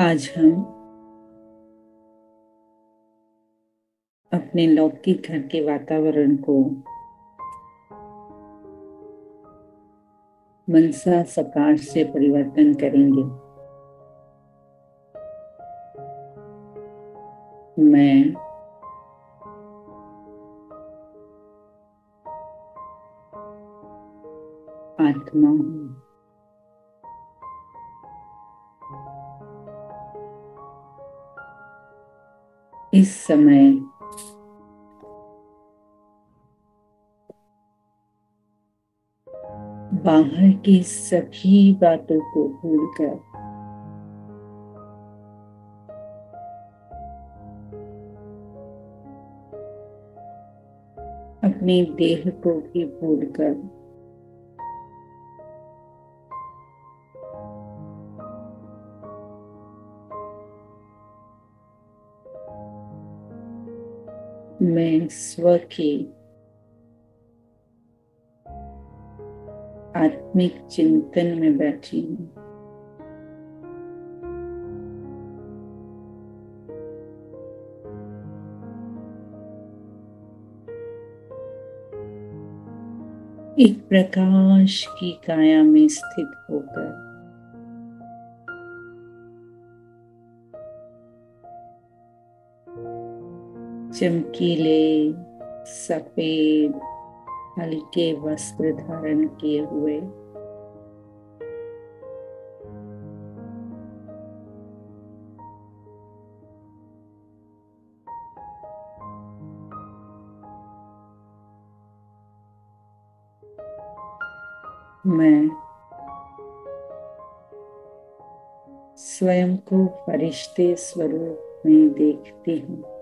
आज हम अपने लौकिक घर के वातावरण को मनसा सकार से परिवर्तन करेंगे। मैं आत्मा हूँ। इस समय। बाहर की सभी बातों को भूलकर। अपने देह को भी भूलकर। स्व की आत्मिक चिंतन में बैठी हूँ। एक प्रकाश की काया में स्थित होकर चमकीले, सफ़ेद, हल्के वस्त्र धारण किए हुए। मैं स्वयं को फरिश्ते स्वरूप में देखती हूँ।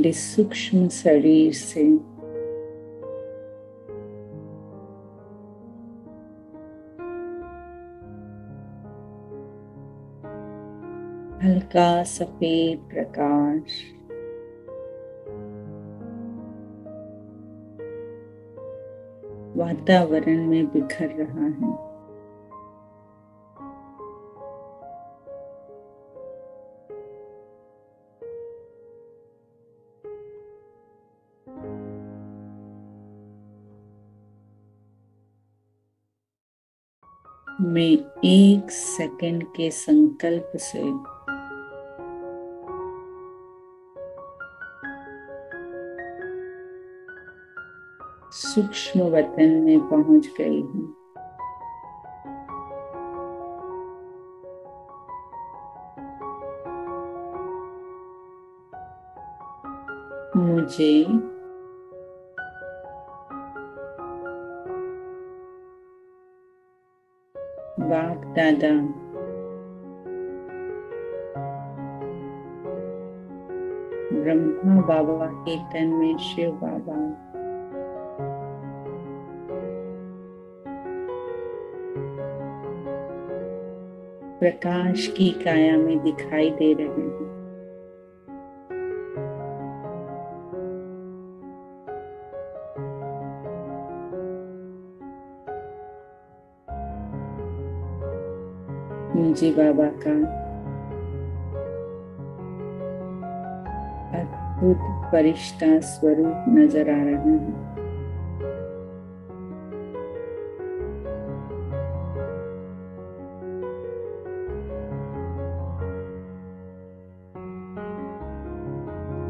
मेरे सूक्ष्म शरीर से। हल्का सफ़ेद प्रकाश। वातावरण में बिखर रहा है। मैं एक सेकंड के संकल्प से। सूक्ष्म वतन में पहुँच गई हूँ। मुझे बाप ब्रह्मा बाबा केतन में शिव बाबा। प्रकाश की काया में दिखाई दे रहे हैं। मुझे बाबा का अद्भुत परिष्ठा स्वरूप नज़र आ रहा है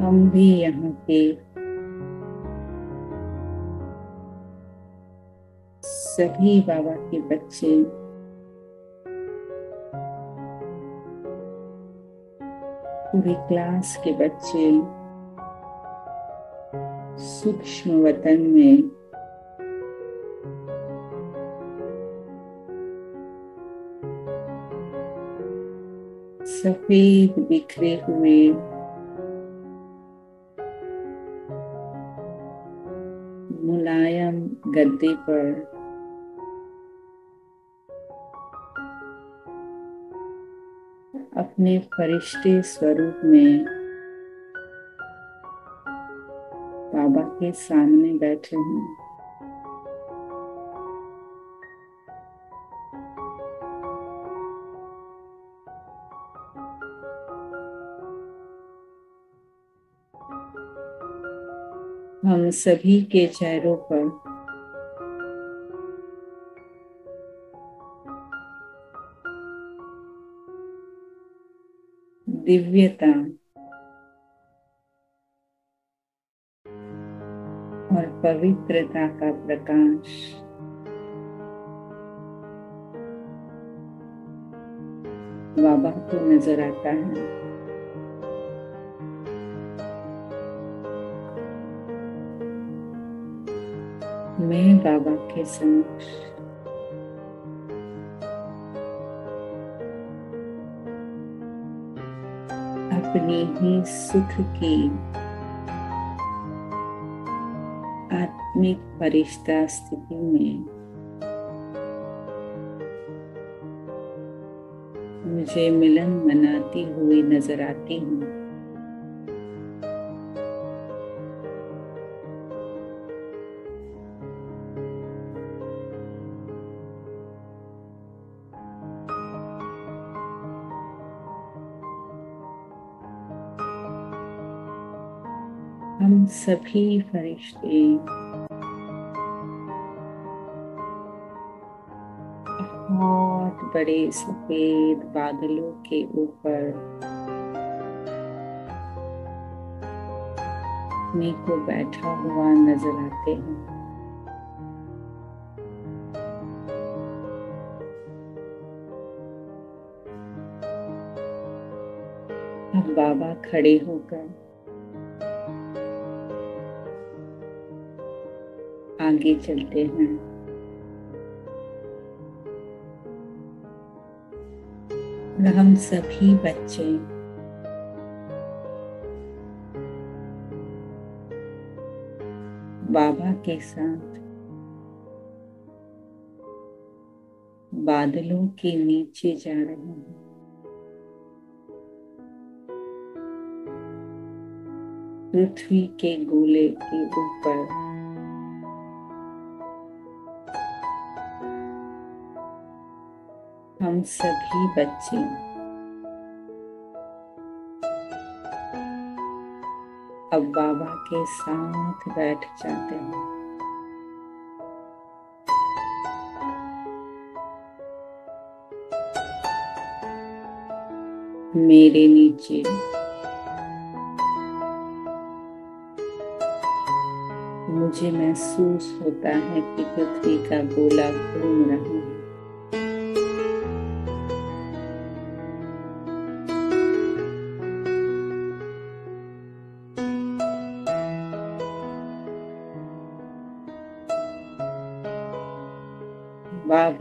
हम भी यहाँ के सभी बाबा के बच्चे पूरी क्लास के बच्चे सूक्ष्म वतन में सफ़ेद बिखरे हुए मुलायम गद्दे पर अपने फरिश्ते स्वरूप में बाबा के सामने बैठे हैं। हम सभी के चेहरों पर दिव्यता। और पवित्रता का प्रकाश। बाबा को नज़र आता है। मैं बाबा के समक्ष। अपनी ही सुख की आत्मिक परिष्ठा स्थिति में। मुझे मिलन मनाती हुई नज़र आती हूँ। हम सभी फरिश्ते। बहुत बड़े सफ़ेद बादलों के ऊपर को बैठा हुआ नज़र आते हैं। बाबा खड़े होकर आगे चलते हैं। और हम सभी बच्चे। बाबा के साथ। बादलों के नीचे जा रहे हैं। पृथ्वी के गोले के ऊपर। सभी बच्चे। अब बाबा के साथ बैठ जाते हैं। मेरे नीचे। मुझे महसूस होता है कि पृथ्वी का गोला घूम रहा है।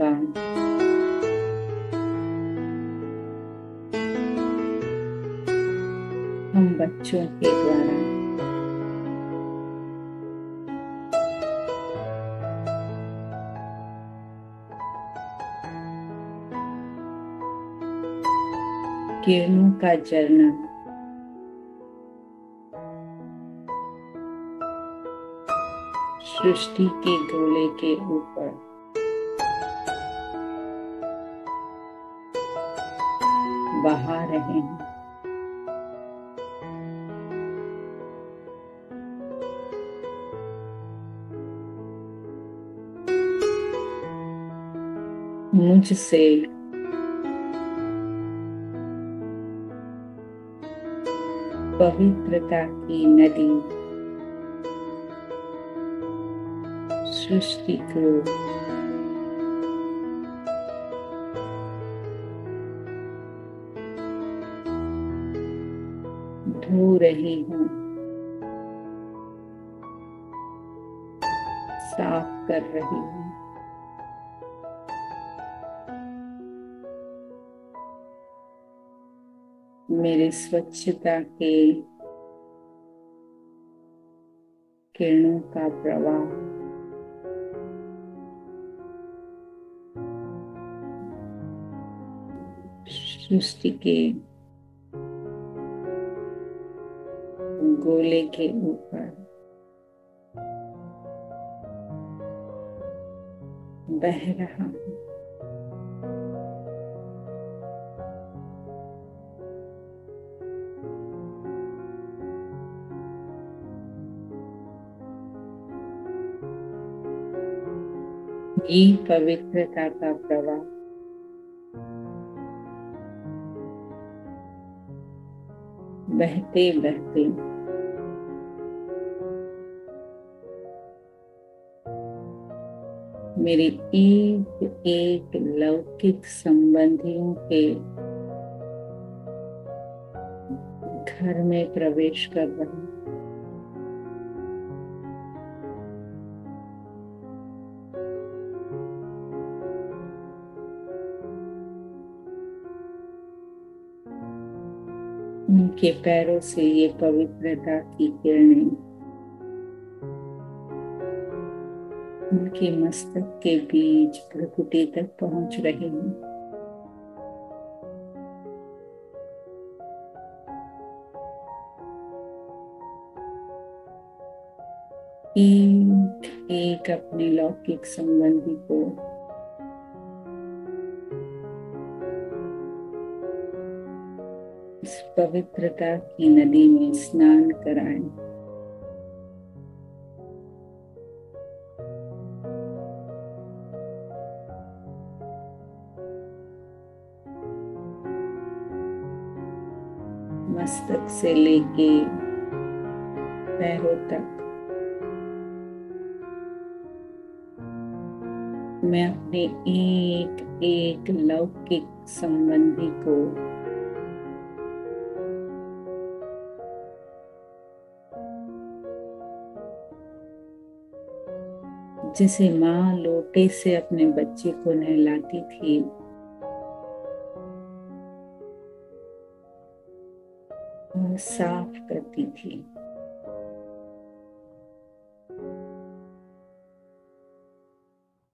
बाबा हम बच्चों के द्वारा। किरणों का झरना सृष्टि के गोले के ऊपर। बहा रहे हैं मुझसे पवित्रता की नदी सृष्टि को धो रही हूँ। साफ़ कर रही हूँ। मेरे स्वच्छता के किरणों का प्रवाह। सृष्टि के गोले के ऊपर। बह रहा हूँ। ये पवित्रता का प्रवाह। बहते बहते मेरे एक एक लौकिक संबंधियों के घर में प्रवेश कर रहा उनके पैरों से ये पवित्रता की किरणें उनके मस्तक के बीच प्रकृति तक पहुँच रहे हैं। एक एक अपने लौकिक संबंधी को इस पवित्रता की नदी में स्नान कराएँ। लेके पैरों तक। मैं अपने एक एक लौकिक संबंधी को जैसे माँ लोटे से अपने बच्चे को नहलाती थी साफ़ करती थी।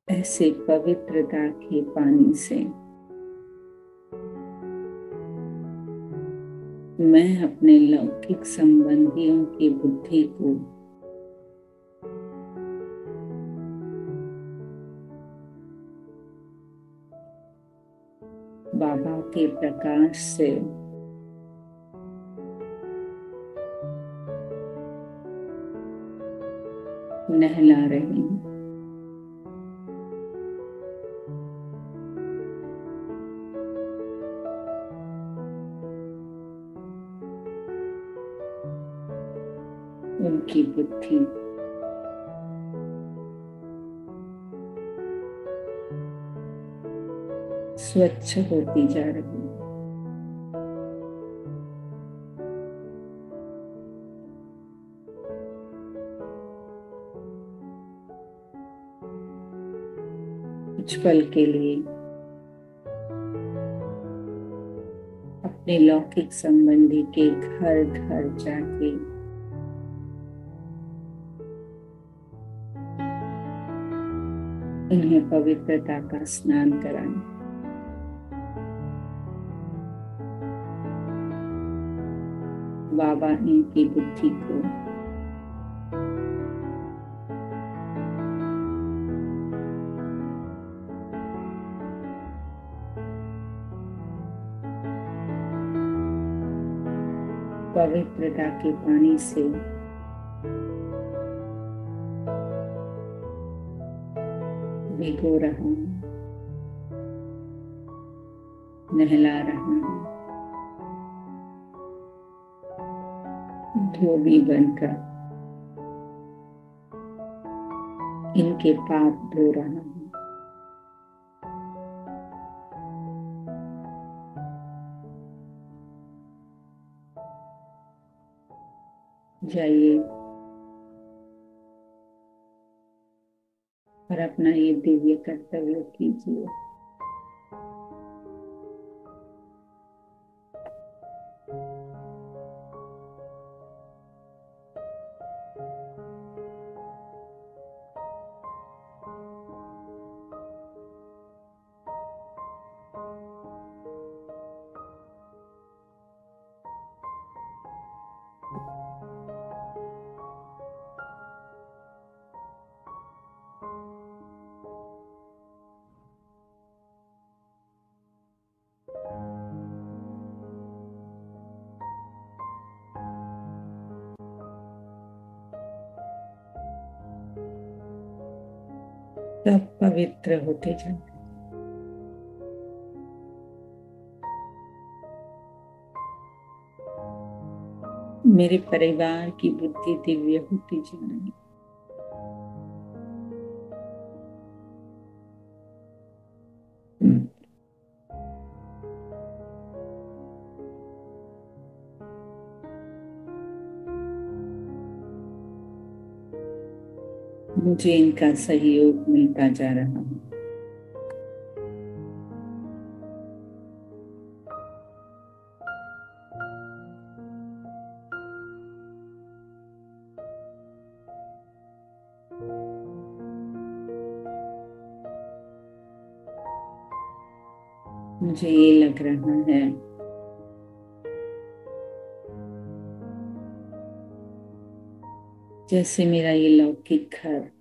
ऐसे पवित्रता के पानी से मैं अपने लौकिक संबंधियों की बुद्धि को बाबा के प्रकाश से नहला रही हूँ। उनकी बुद्धि। स्वच्छ होती जा रही। पल के लिए अपने लौकिक संबंधी के घर घर जाके इन्हें पवित्रता का स्नान कराएँ बाबा इनकी बुद्धि को पवित्रता के पानी से। भिगो रहा। हूँ नहला रहा। हूँ धोबी बनकर इनके पाप धो रहा। हूँ जाइए। और अपना ये दिव्य कर्तव्य कीजिए। सब पवित्र होते जाते। मेरे परिवार की बुद्धि दिव्य होती जा रही। मुझे इनका सहयोग मिलता जा रहा है। मुझे ये लग रहा है जैसे मेरा ये लौकिक घर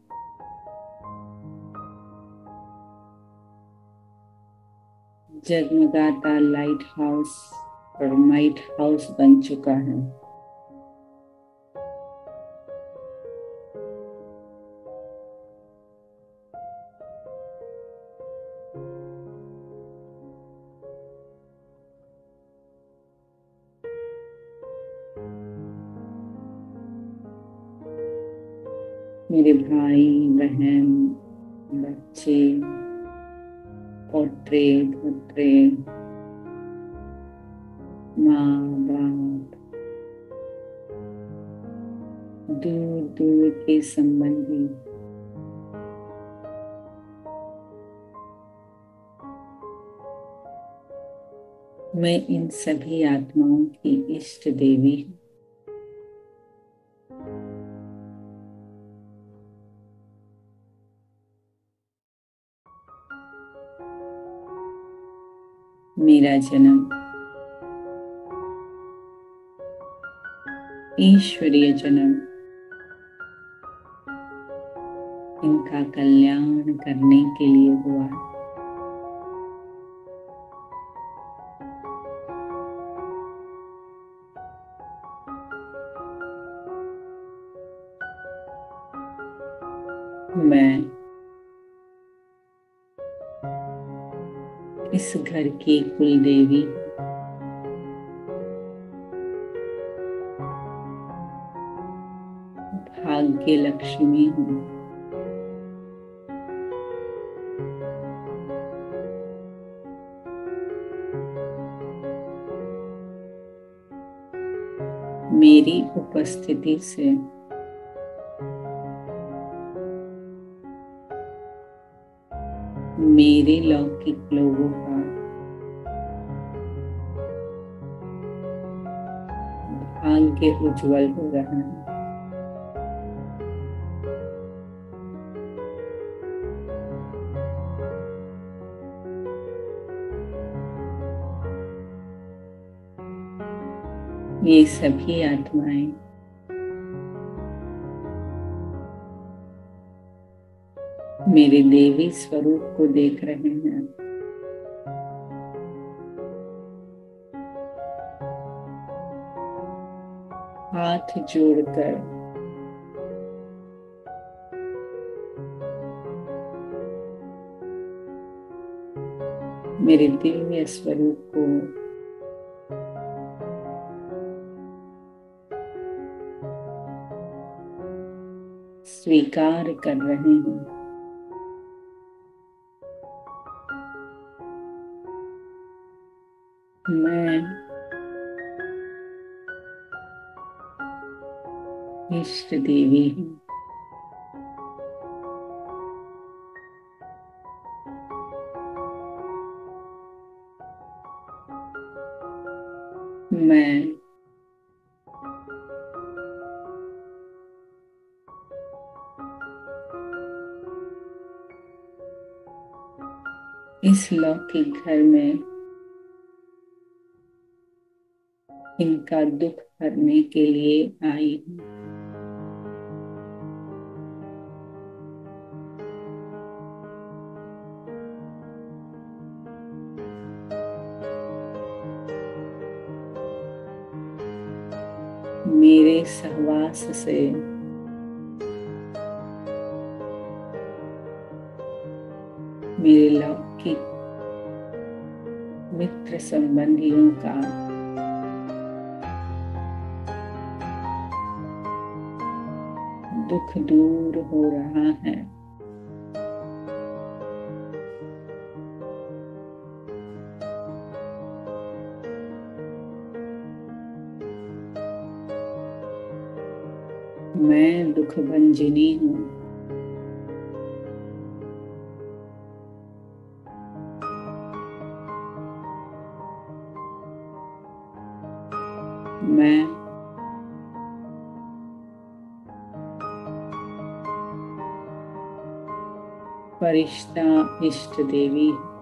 जगमगाता लाइट हाउस और माइट हाउस बन चुका है। मेरे भाई बहन बच्चे पोत्रे पुत्रे माँ बाप दूर दूर के संबंधी मैं इन सभी आत्माओं की इष्ट देवी हूँ। मेरा जन्म। ईश्वरीय जन्म। इनका कल्याण करने के लिए हुआ। मैं इस घर की कुल देवी भाग्य लक्ष्मी हूँ। मेरी उपस्थिति से मेरे लौकिक लोगों का। भाग्य उज्जवल हो रहा है। ये सभी आत्माएँ मेरे देवी स्वरूप को देख रहे हैं। हाथ जोड़कर। मेरे दिव्य स्वरूप को। स्वीकार कर रहे हैं। इष्ट देवी। मैं इस लौकिक घर में इनका दुख करने के लिए आई हूँ। से मेरे लौकिक मित्र संबंधियों का। दुख दूर हो रहा है। मैं दुख भंजनी हूँ। मैं फरिश्ता इष्ट देवी मैं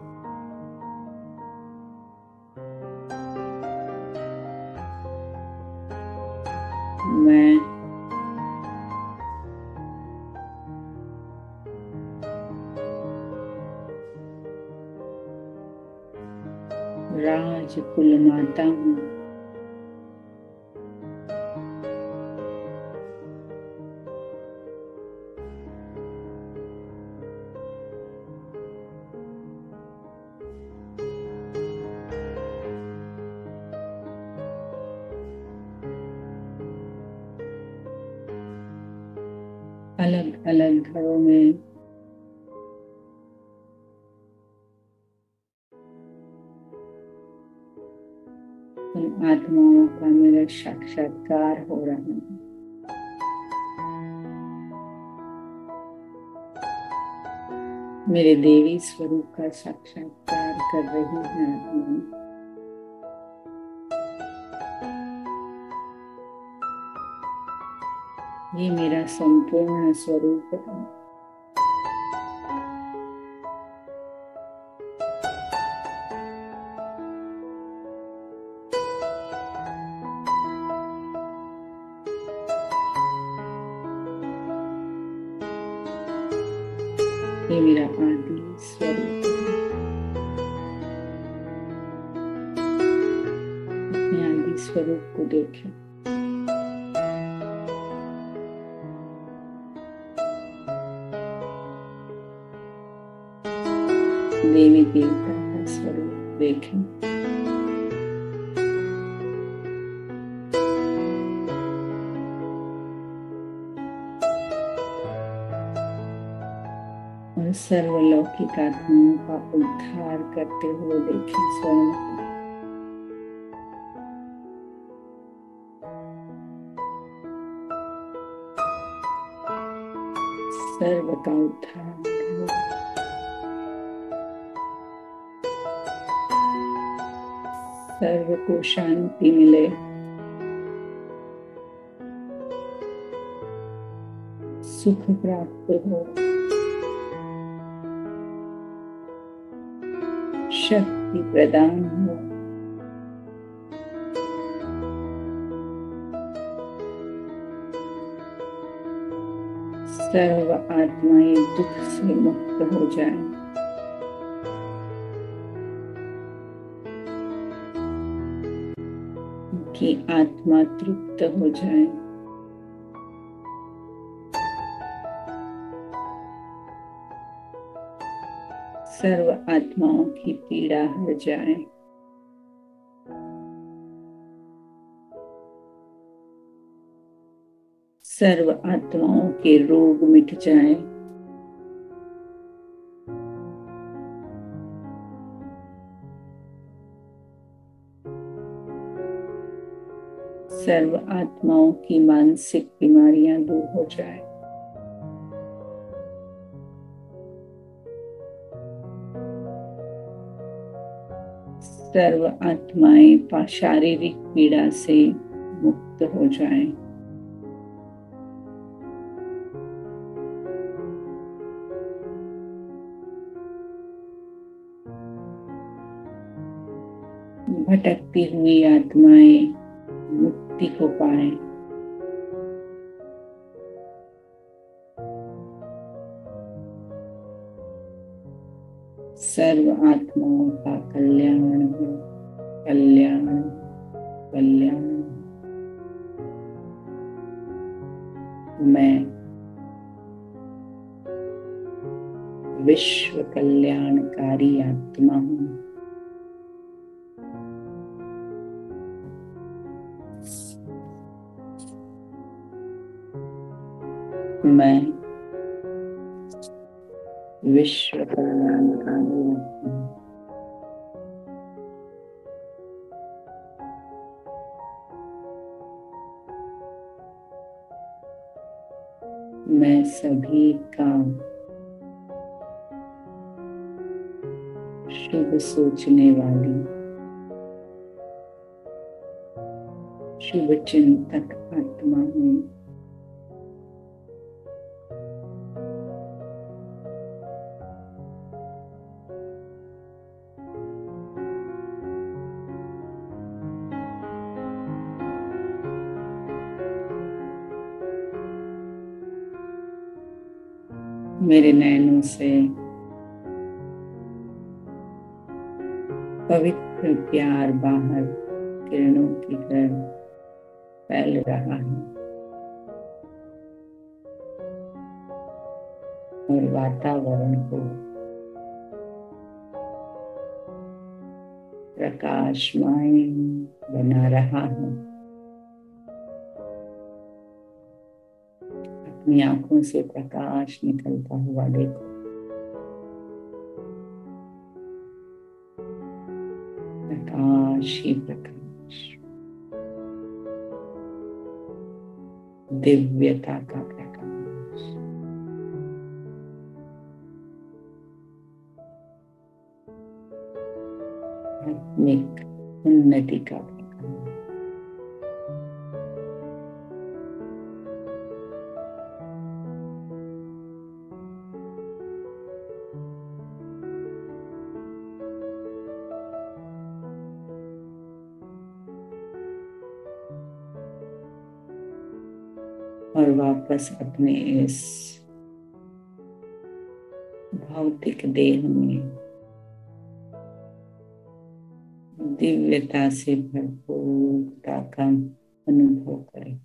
राजकुल हूँ। अलग अलग घरों में साक्षात्कार हो रहा है। मेरे देवी स्वरूप का साक्षात्कार कर रही है आत्मा। ये मेरा संपूर्ण स्वरूप है। ये मेरा आदि स्वरूप अपने आदि स्वरूप को देखें। देवी देवता का स्वरूप देखें। सर्वलौकिक आत्माओं का उद्धार करते हुए देखें स्वयं। सर्व का उद्धार सर्व को शांति मिले। सुख प्राप्त हो। शक्ति प्रदान हो। सर्व आत्माएँ दुख से मुक्त हो जाए। की आत्मा तृप्त हो जाए। सर्व आत्माओं की पीड़ा हट जाए। सर्व आत्माओं के रोग मिट जाए। सर्व आत्माओं की मानसिक बीमारियाँ दूर हो जाए। सर्व आत्माएँ शारीरिक पीड़ा से मुक्त हो जाएँ। भटकती हुई आत्माएँ मुक्ति को पाए सर्व आत्माओं का कल्याण कल्याण कल्याण मैं विश्व कल्याणकारी आत्मा हूँ मैं विश्व कल्याणकारी मैं सभी का शुभ सोचने वाली। शुभ चिंतक आत्मा हूँ मेरे नैनों से। पवित्र प्यार बाहर किरणों की तरह फैल रहा है। और वातावरण को प्रकाशमय बना रहा है। अपनी आँखों से प्रकाश निकलता हुआ देखो। प्रकाश ही प्रकाश। दिव्यता का प्रकाश। आत्मिक उन्नति का वापस अपने इस भौतिक देह में दिव्यता से भरपूरता का अनुभव करें।